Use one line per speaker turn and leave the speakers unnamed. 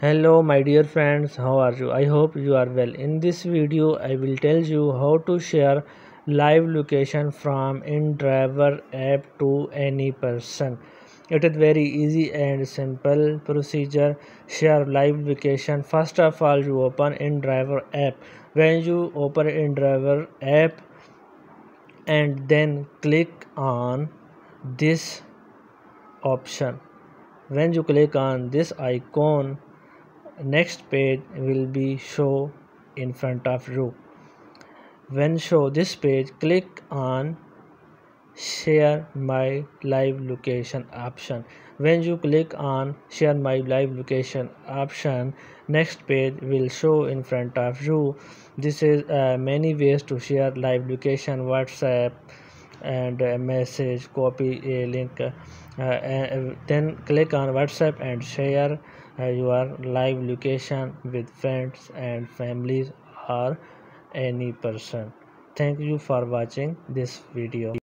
hello my dear friends how are you? I hope you are well. In this video i will tell you how to share live location from indriver app to any person. It is very easy and simple procedure. Share live location. First of all you open indriver app. When you open indriver app and then click on this option. When you click on this icon next page will be show in front of you. When show this page click on share my live location option. When you click on share my live location option next page will show in front of you. This is uh, many ways to share live location whatsapp and a message copy a link uh, uh, then click on whatsapp and share uh, your live location with friends and families or any person. Thank you for watching this video